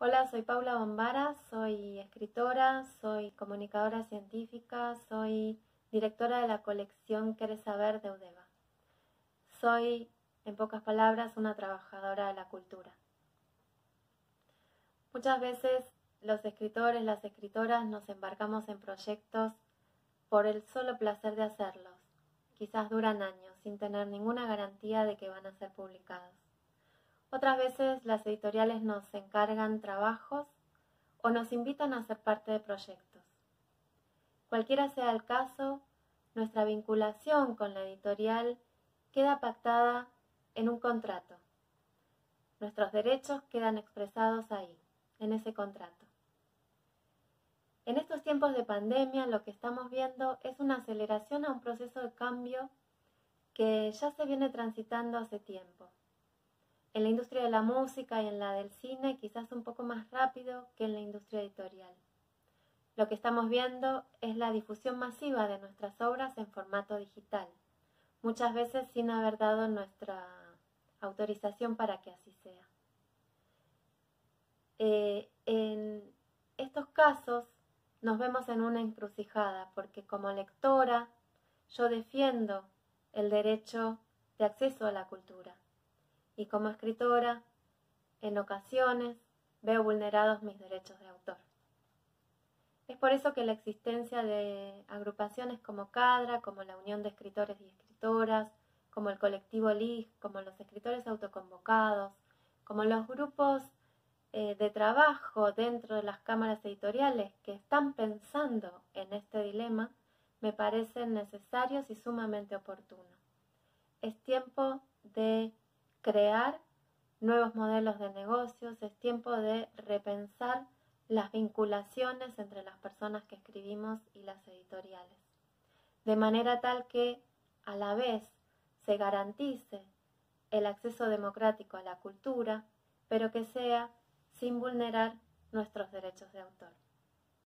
Hola, soy Paula Bombara, soy escritora, soy comunicadora científica, soy directora de la colección Querés Saber de Udeva. Soy, en pocas palabras, una trabajadora de la cultura. Muchas veces los escritores, las escritoras nos embarcamos en proyectos por el solo placer de hacerlos. Quizás duran años sin tener ninguna garantía de que van a ser publicados. Otras veces las editoriales nos encargan trabajos o nos invitan a ser parte de proyectos. Cualquiera sea el caso, nuestra vinculación con la editorial queda pactada en un contrato. Nuestros derechos quedan expresados ahí, en ese contrato. En estos tiempos de pandemia lo que estamos viendo es una aceleración a un proceso de cambio que ya se viene transitando hace tiempo en la industria de la música y en la del cine quizás un poco más rápido que en la industria editorial. Lo que estamos viendo es la difusión masiva de nuestras obras en formato digital, muchas veces sin haber dado nuestra autorización para que así sea. Eh, en estos casos nos vemos en una encrucijada porque como lectora yo defiendo el derecho de acceso a la cultura y como escritora, en ocasiones veo vulnerados mis derechos de autor. Es por eso que la existencia de agrupaciones como CADRA, como la Unión de Escritores y Escritoras, como el colectivo LIG, como los escritores autoconvocados, como los grupos eh, de trabajo dentro de las cámaras editoriales que están pensando en este dilema, me parecen necesarios y sumamente oportunos. Es tiempo de crear nuevos modelos de negocios, es tiempo de repensar las vinculaciones entre las personas que escribimos y las editoriales, de manera tal que a la vez se garantice el acceso democrático a la cultura, pero que sea sin vulnerar nuestros derechos de autor.